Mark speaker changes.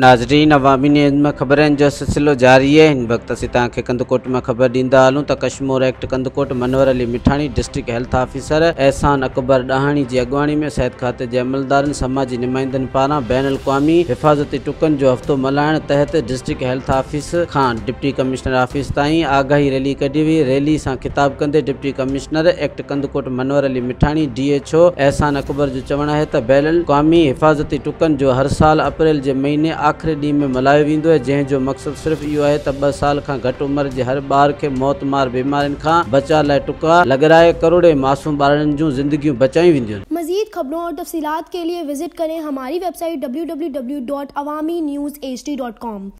Speaker 1: नाज़रीन अवामी न्यूज़ में जो सिलसिलो जारी आहे हिन वक़्तु असीं तव्हांखे कंदकोट में ख़बर ॾींदा हलूं त Kashmore act Kandhkot Munawar Ali Mithani district health officer Ehsan Akbar Dahani जी अॻुवाणी में सिहत खाते जे अमलदारनि, समाजी नुमाइंदनि पारां बैन अवी हिफ़ाज़ती टुकनि जो हफ़्तो मल्हाइण तहत डिस्ट्रिक्ट हेल्थ ऑफ़िस खां डिप्टी कमिश्नर ऑफ़िस ताईं आगाही रैली कढी हुई। रैली सां ख़िताब कंदे deputy commissioner act Kandkot Manwar Ali Mithani D H O Ehsan Akbar जो चवणु त बैन अवी हिफ़ाज़ती टुकनि जो हर साल अप्रैल जे महीने आख़िरी ॾींहं में मल्हायो वेंदो आहे। जंहिंजो मक़सदु सिर्फ़ु आहे त ॿ साल खां घटि उमिरि जे हर बार खे मौत मार बीमारियुनि खां बचाव लाइ टुका लगराए करोड़े मासूम ॿारनि जूं ज़िंदगियूं बचायूं वेंदियूं
Speaker 2: मजीद खबरों और तफसीत के लिए विज़िट करें हमारी website W W W dot Awami news H D dot com.